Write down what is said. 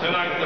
Tonight.